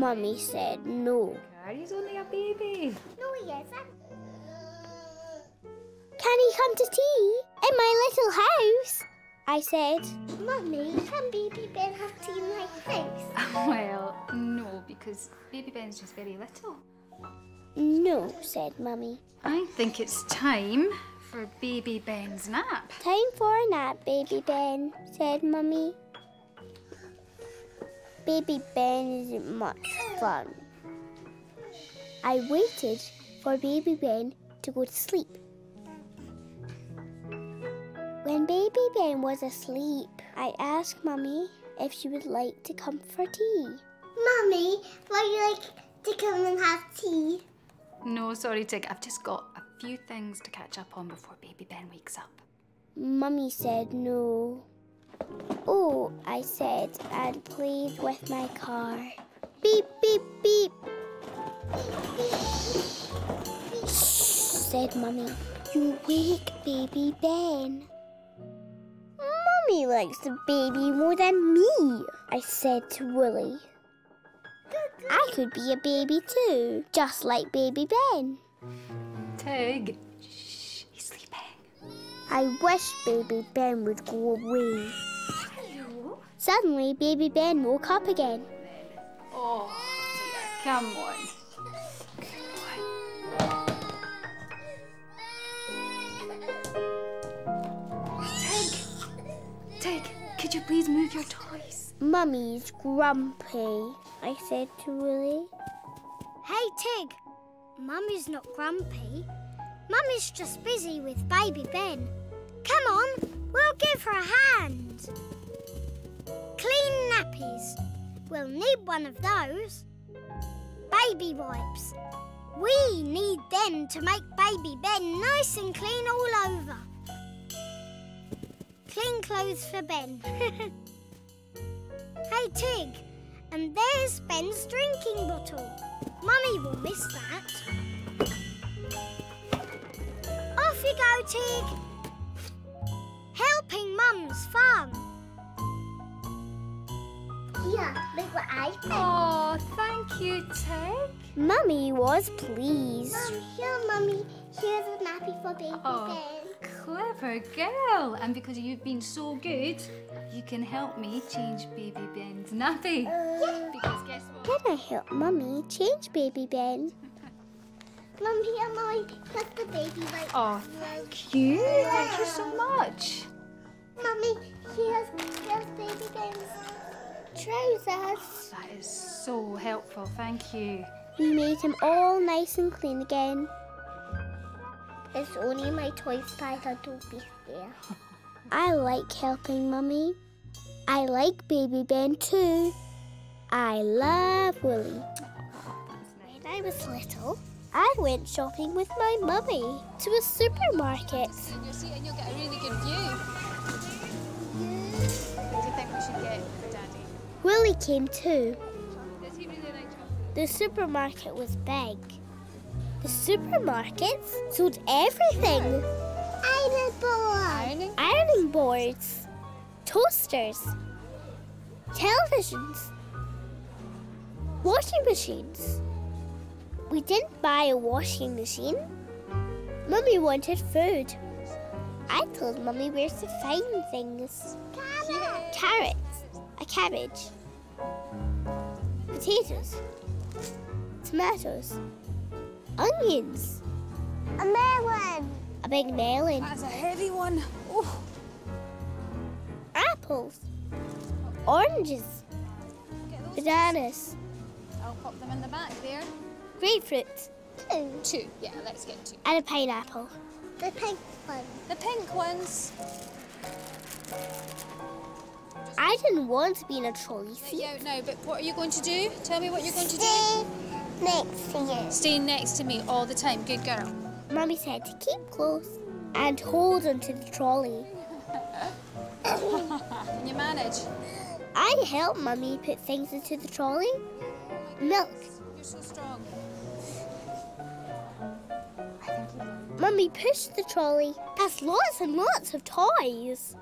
Mummy said no. He's only a baby. No, he isn't. Can he come to tea in my little house? I said. Mummy, can Baby Ben have tea in my house? Well, no, because baby Ben's just very little. No, said Mummy. I think it's time for baby Ben's nap. Time for a nap, Baby Ben, said Mummy. Baby Ben isn't much fun. I waited for Baby Ben to go to sleep. When Baby Ben was asleep, I asked Mummy if she would like to come for tea. Mummy, would you like to come and have tea? No, sorry, Tig. I've just got a few things to catch up on before baby Ben wakes up. Mummy said no. Oh, I said, and played with my car. Beep, beep, beep. Shh, said Mummy. You wake baby Ben. Mummy likes the baby more than me, I said to Woolly. I could be a baby too, just like baby Ben. Tig. Shh, he's sleeping. I wish baby Ben would go away. Hello. Suddenly, baby Ben woke up again. Oh, dear. Come on. Tig. Tig, could you please move your toys? Mummy's grumpy, I said to Woolly. Hey, Tig. Mummy's not grumpy. Mummy's just busy with Baby Ben. Come on, we'll give her a hand. Clean nappies. We'll need one of those. Baby wipes. We need them to make Baby Ben nice and clean all over. Clean clothes for Ben. hey, Tig. And there's Ben's drinking bottle. Mummy will miss that. Off you go, Tig. Helping Mum's fun. Yeah, look what I found. Oh, thank you, Tig. Mummy was pleased. Mum, here, Mummy. Here's a nappy for Baby Oh. Ben. Clever girl. And because you've been so good, you can help me change baby Ben's nappy. Uh, because guess what? Can I help Mummy change baby Ben? Mum, here, Mummy. Here's the baby right Oh, thank you. Thank you so much. Mummy, here's, here's Baby Ben's trousers. That is so helpful. Thank you. We made him all nice and clean again. It's only my toy spider, don't be scared. I like helping Mummy. I like baby Ben too. I love Woolly. When I was little, I went shopping with my mummy to a supermarket. in your seat and you'll get a really good view. Woolly came too. Does he really like chocolate? The supermarket was big. The supermarkets sold everything Iron boy. Ironing? ironing boards, toasters, televisions, washing machines. We didn't buy a washing machine. Mummy wanted food. I told Mummy where to find things carrots, a cabbage, potatoes, tomatoes, onions, A melon. a big melon, That's a heavy one. Oh, apples, oranges, bananas, I'll pop them in the back there. grapefruit, Two. Two. Yeah, let's get two. and a pineapple. The pink one. The pink ones. I didn't want to be in a trolley seat. out now, but what are you going to do? Tell me what you're going to do. Stay next to you. Stay next to me all the time. Good girl. Mummy said to keep close and hold onto the trolley. Can you manage? I help Mummy put things into the trolley. Milk. You're so strong. I think you. Mummy pushed the trolley past lots and lots of toys.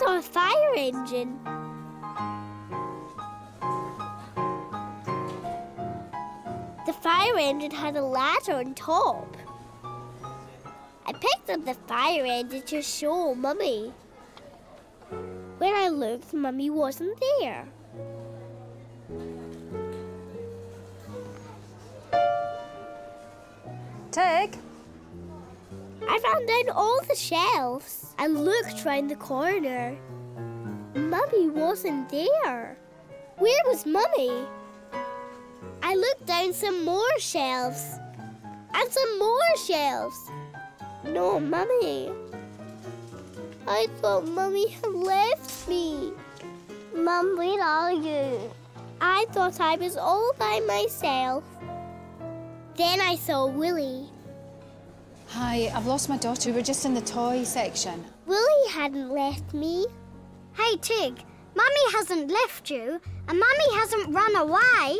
saw a fire engine. The fire engine had a ladder on top. I picked up the fire engine to show Mummy. When I looked, Mummy wasn't there. Tig, I ran down all the shelves and looked round the corner. Mummy wasn't there. Where was Mummy? I looked down some more shelves and some more shelves. No Mummy. I thought Mummy had left me. Mum, where are you? I thought I was all by myself. Then I saw Woolly. Hi, I've lost my daughter. We're just in the toy section. Woolly hadn't left me. Hey, Tig, Mummy hasn't left you, and Mummy hasn't run away.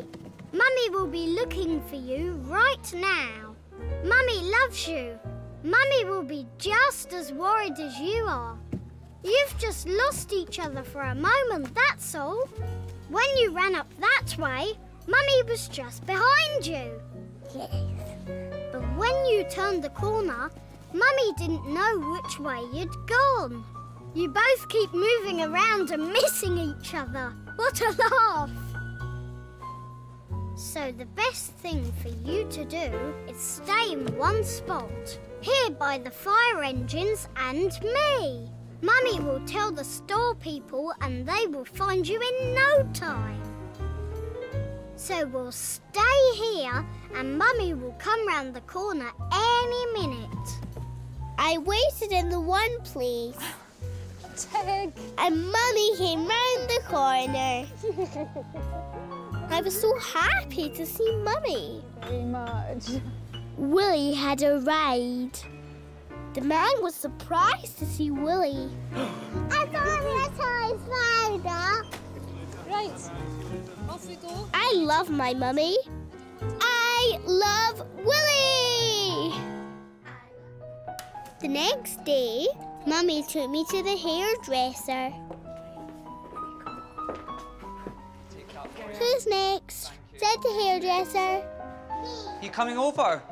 Mummy will be looking for you right now. Mummy loves you. Mummy will be just as worried as you are. You've just lost each other for a moment, that's all. When you ran up that way, Mummy was just behind you. When you turned the corner, Mummy didn't know which way you'd gone. You both keep moving around and missing each other. What a laugh! So the best thing for you to do is stay in one spot, here by the fire engines and me. Mummy will tell the store people and they will find you in no time. So we'll stay here and Mummy will come round the corner any minute. I waited in the one place, Tig! and Mummy came round the corner. I was so happy to see Mummy. Very much. Woolly had a ride. The man was surprised to see Woolly. I saw a toy spider. Right, off we go. I love my mummy. I love Woolly. The next day, Mummy took me to the hairdresser. Who's next? said the hairdresser. You coming over?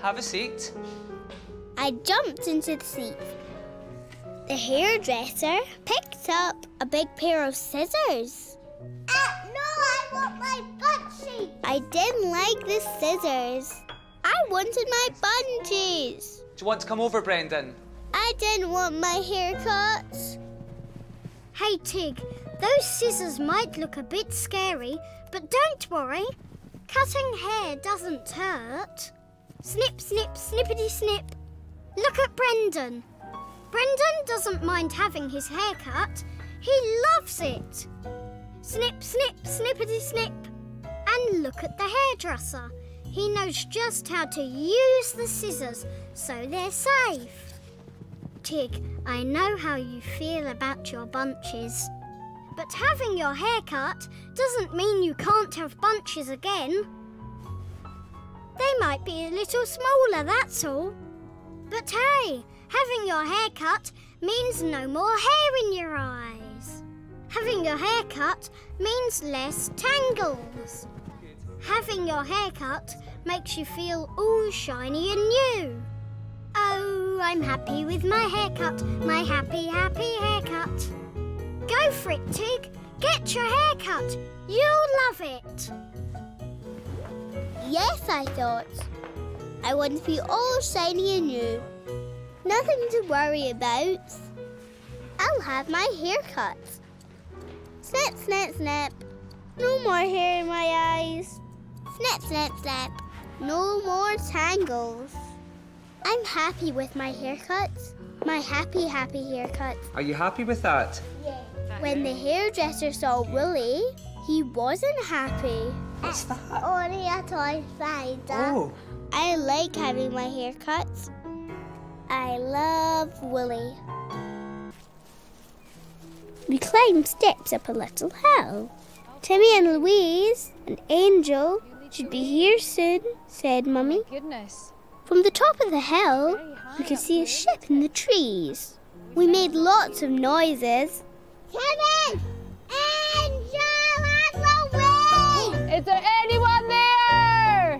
Have a seat. I jumped into the seat. The hairdresser picked up a big pair of scissors. Uh, no, I want my butt sheet. I didn't like the scissors. I wanted my bunches. Do you want to come over, Brendan? I didn't want my hair cut. Hey, Tig, those scissors might look a bit scary, but don't worry. Cutting hair doesn't hurt. Snip, snip, snippity snip. Look at Brendan. Brendan doesn't mind having his hair cut. He loves it. Snip, snip, snippity snip. And look at the hairdresser. He knows just how to use the scissors so they're safe. Tig, I know how you feel about your bunches. But having your hair cut doesn't mean you can't have bunches again. They might be a little smaller, that's all. But hey, having your hair cut means no more hair in your eyes. Having your hair cut means less tangles. Having your hair cut makes you feel all shiny and new. Oh, I'm happy with my haircut, my happy, happy haircut. Go for it, Tig. Get your hair cut. You'll love it. Yes, I thought. I want to be all shiny and new. Nothing to worry about. I'll have my hair cut. Snap, snap, snap. No more hair in my eyes. Snap, snap, snap. No more tangles. I'm happy with my haircuts. My happy, happy haircut. Are you happy with that? Yeah. When the hairdresser saw Woolly, he wasn't happy. What's that? Only a toy spider. Oh, I like having my haircuts. I love Woolly. We climbed steps up a little hill. Timmy and Louise and Angel should be here soon, said Mummy. Goodness. From the top of the hill, we could see a ship in the trees. We made lots of noises. Timmy! Angel and Louise! Is there anyone there?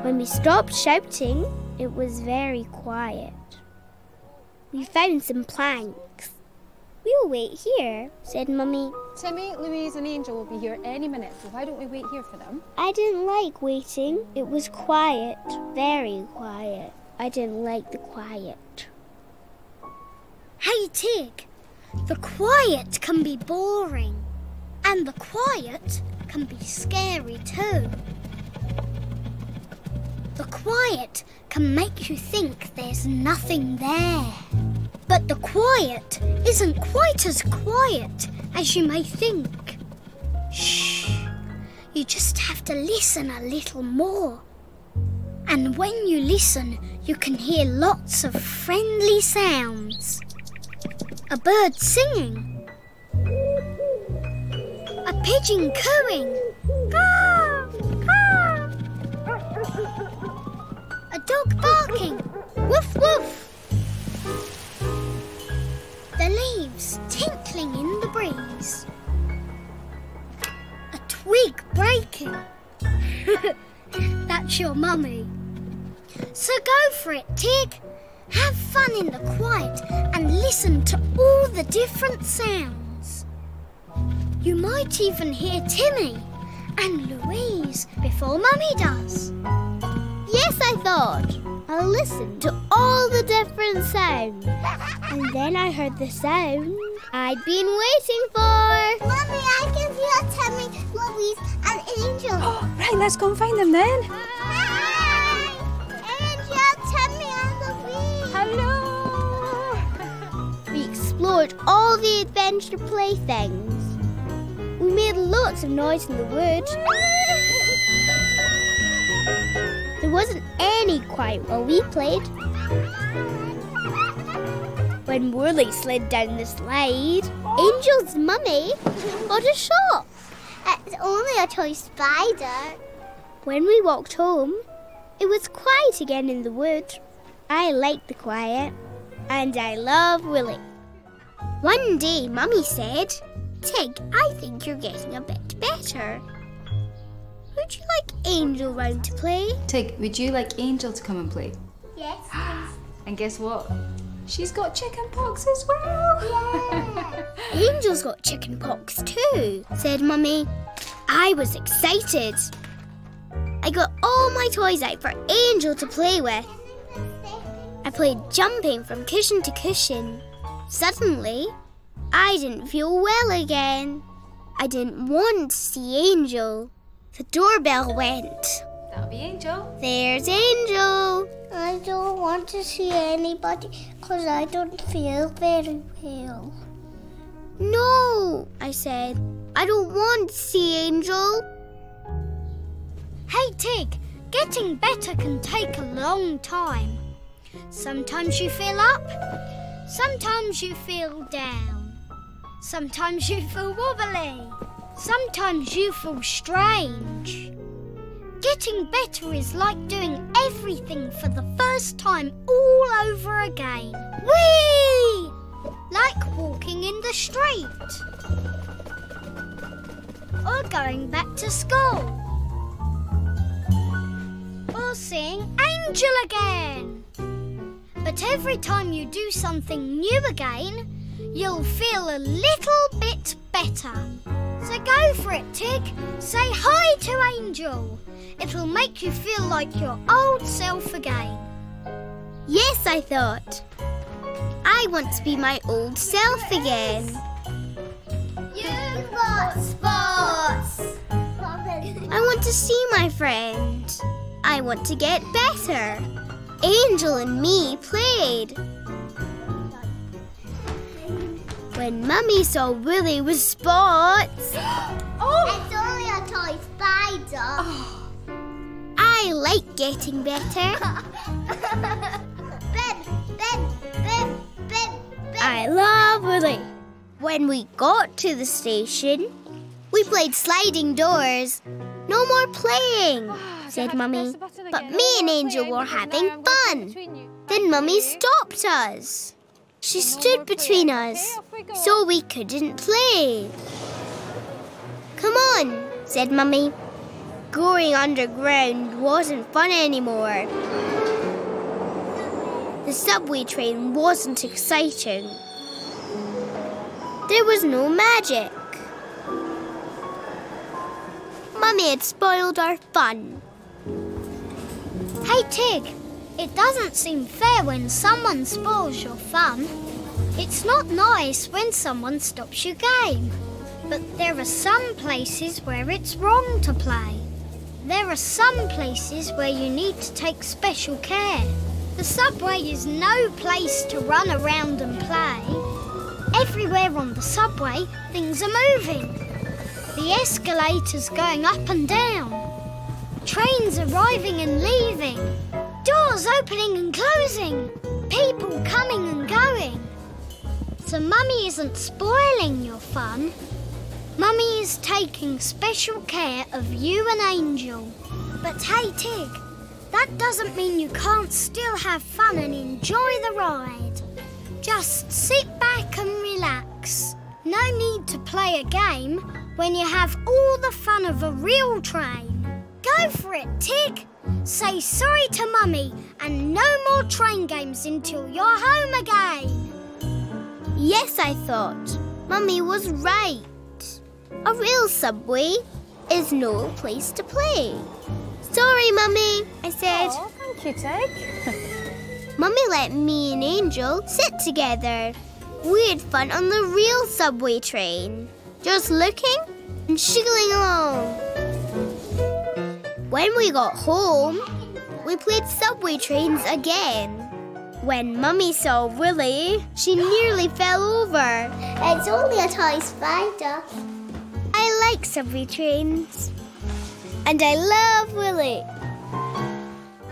When we stopped shouting, it was very quiet. We found some planks. We'll wait here, said Mummy. Timmy, Louise, and Angel will be here any minute, so why don't we wait here for them? I didn't like waiting. It was quiet, very quiet. I didn't like the quiet. Hey, Tig, the quiet can be boring, and the quiet can be scary too. The quiet can make you think there's nothing there. But the quiet isn't quite as quiet as you may think. Shh. You just have to listen a little more. And when you listen, you can hear lots of friendly sounds. A bird singing. A pigeon cooing. A dog barking. Woof woof. Leaves tinkling in the breeze. A twig breaking. That's your mummy. So go for it, Tig. Have fun in the quiet and listen to all the different sounds. You might even hear Timmy and Louise before Mummy does. Yes, I thought. I'll listen to all the different sounds. And then I heard the sound I'd been waiting for. Mummy, I can hear Timmy, Louise, and Angel. Oh, right, let's go and find them then. Hi! Angel, Timmy, and Louise. Hello! We explored all the adventure playthings. We made lots of noise in the woods. There wasn't any quiet while we played. When Woolly slid down the slide, Angel's mummy got a shock. It's only a toy spider. When we walked home, it was quiet again in the wood. I like the quiet, and I love Woolly. One day, Mummy said, Tig, I think you're getting a bit better. Would you like Angel round to play? Tig, would you like Angel to come and play? Yes, And guess what? She's got chicken pox as well. Angel's got chicken pox too, said Mummy. I was excited. I got all my toys out for Angel to play with. I played jumping from cushion to cushion. Suddenly, I didn't feel well again. I didn't want to see Angel. The doorbell went. That'll be Angel. There's Angel. I don't want to see anybody because I don't feel very well. No, I said. I don't want to see Angel. Hey, Tig, getting better can take a long time. Sometimes you feel up, sometimes you feel down, sometimes you feel wobbly, sometimes you feel strange. Getting better is like doing everything for the first time all over again. Whee! Like walking in the street. Or going back to school. Or seeing Angel again. But every time you do something new again, you'll feel a little bit better. So go for it, Tig. Say hi to Angel. It'll make you feel like your old self again. Yes, I thought. I want to be my old self again. You've got spots. I want to see my friend. I want to get better. Angel and me played. When Mummy saw Woolly with spots, It's only a toy spider. I like getting better. I love Woolly. When we got to the station, we played sliding doors. No more playing, said Mummy. But me and Angel were having fun. Then Mummy stopped us. She stood between us, so we couldn't play. Come on, said Mummy. Going underground wasn't fun anymore. The subway train wasn't exciting. There was no magic. Mummy had spoiled our fun. Hey Tig, it doesn't seem fair when someone spoils your fun. It's not nice when someone stops your game. But there are some places where it's wrong to play. There are some places where you need to take special care. The subway is no place to run around and play. Everywhere on the subway, things are moving. The escalators going up and down. Trains arriving and leaving. Doors opening and closing. People coming and going. So Mummy isn't spoiling your fun. Mummy is taking special care of you and Angel. But hey, Tig, that doesn't mean you can't still have fun and enjoy the ride. Just sit back and relax. No need to play a game when you have all the fun of a real train. Go for it, Tig. Say sorry to Mummy and no more train games until you're home again. Yes, I thought. Mummy was right. A real subway is no place to play. Sorry, Mummy, I said. Oh, thank you, Tig. Mummy let me and Angel sit together. We had fun on the real subway train, just looking and shiggling along. When we got home, we played subway trains again. When Mummy saw Woolly, she nearly fell over. It's only a toy spider. I like subway trains. And I love Woolly.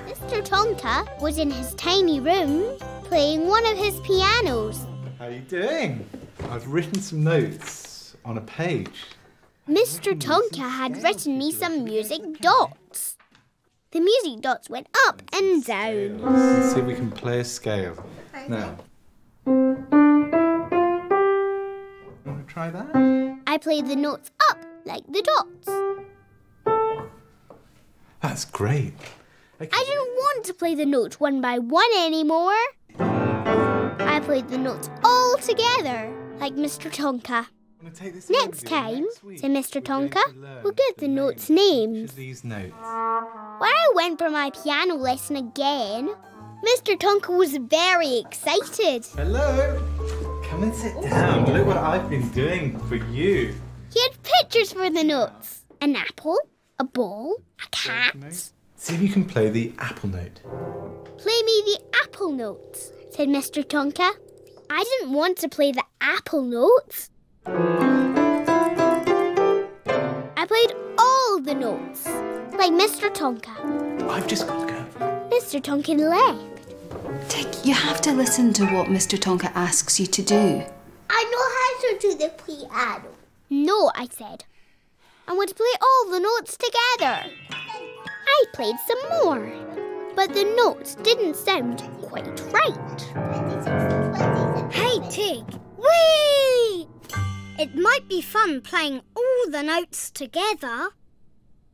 Mr. Tonka was in his tiny room playing one of his pianos. How are you doing? I've written some notes on a page. Mr. Tonka had written me some music dots. The music dots went up and down. Let's see if we can play a scale. Now. Want to try that? I play the notes up like the dots. That's great. Okay. I didn't want to play the notes one by one anymore. I played the notes all together like Mr. Tonka. Take this Next time, next week? said Mr. We're Tonka, to we'll give the name notes of names. When I went for my piano lesson again, Mr. Tonka was very excited. Hello. Come and sit down. Look what I've been doing for you. He had pictures for the notes an apple, a ball, a cat. See if you can play the apple note. Play me the apple notes, said Mr. Tonka. I didn't want to play the apple notes. I played all the notes, like Mr. Tonka. I've just got to go. Mr. Tonkin left. Tig, you have to listen to what Mr. Tonka asks you to do. I know how to do the piano. No, I said. I want to play all the notes together. I played some more, but the notes didn't sound quite right. Hey, Tig. Whee! It might be fun playing all the notes together,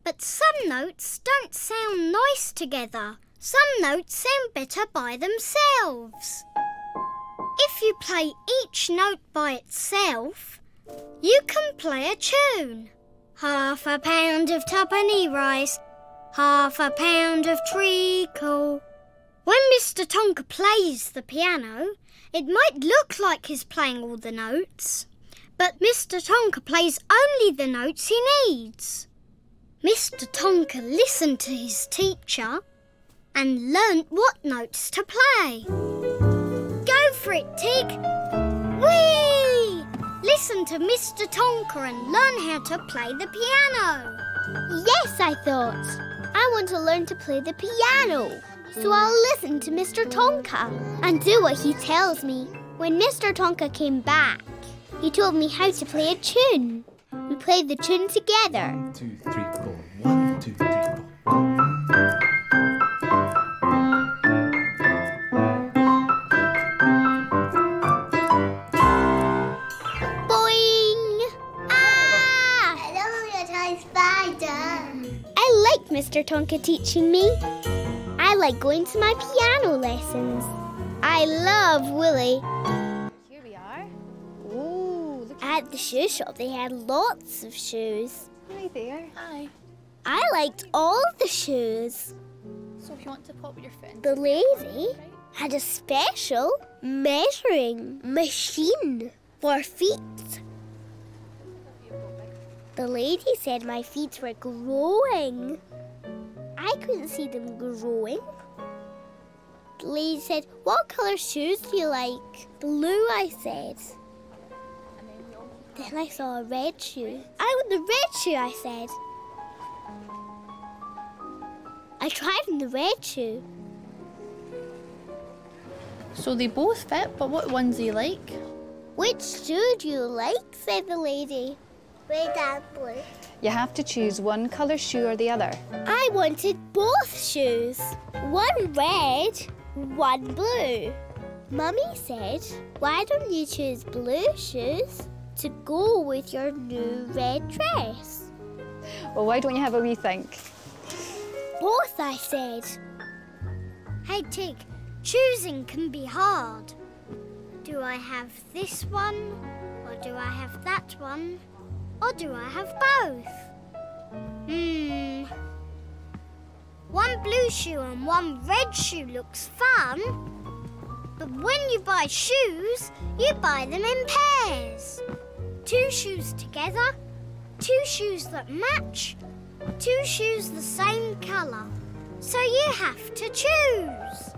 but some notes don't sound nice together. Some notes sound better by themselves. If you play each note by itself, you can play a tune. Half a pound of tuppenny rice, half a pound of treacle. When Mr. Tonka plays the piano, it might look like he's playing all the notes, but Mr. Tonka plays only the notes he needs. Mr. Tonka listened to his teacher and learnt what notes to play. Go for it, Tig! Whee! Listen to Mr. Tonka and learn how to play the piano. Yes, I thought. I want to learn to play the piano. So I'll listen to Mr. Tonka and do what he tells me. When Mr. Tonka came back, he told me how to play a tune. We played the tune together. One, two, three, Tonka teaching me. I like going to my piano lessons. I love Woolly. Here we are. Oh, look At the shoe shop, they had lots of shoes. Hi there. Hi. I liked all the shoes. So if you want to pop with your friend. The lady had a special measuring machine for feet. The lady said my feet were growing. I couldn't see them growing. The lady said, What colour shoes do you like? Blue, I said. Then I saw a red shoe. I want the red shoe, I said. I tried on the red shoe. So they both fit, but what ones do you like? Which shoe do you like? said the lady. Red and blue. You have to choose one colour shoe or the other. I wanted both shoes. One red, one blue. Mummy said, Why don't you choose blue shoes to go with your new red dress? Well, why don't you have a wee think? Both, I said. Hey Tig, choosing can be hard. Do I have this one? Or do I have that one? Or do I have both? Hmm. One blue shoe and one red shoe looks fun. But when you buy shoes, you buy them in pairs. Two shoes together, two shoes that match, two shoes the same colour. So you have to choose.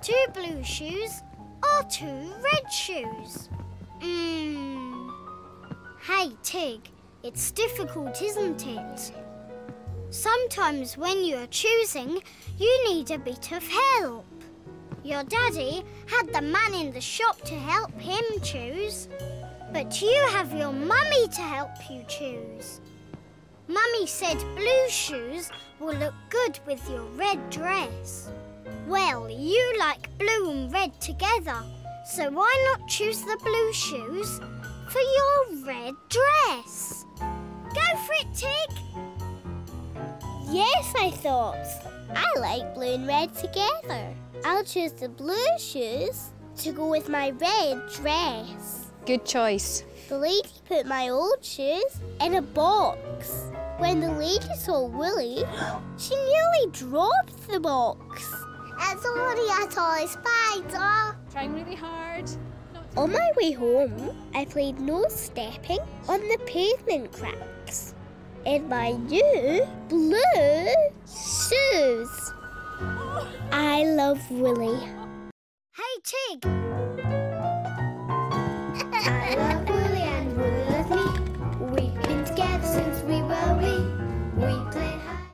Two blue shoes or two red shoes. Mmm. Hey, Tig, it's difficult, isn't it? Sometimes when you're choosing, you need a bit of help. Your daddy had the man in the shop to help him choose, but you have your mummy to help you choose. Mummy said blue shoes will look good with your red dress. Well, you like blue and red together, so why not choose the blue shoes for your red dress? Go for it, Tig! Yes, I thought. I like blue and red together. I'll choose the blue shoes to go with my red dress. Good choice. The lady put my old shoes in a box. When the lady saw Woolly, she nearly dropped the box. It's only a toy spider. Trying really hard. On my way home, I played no stepping on the pavement cracks in my new blue shoes. I love Woolly. Hey, Tig! I love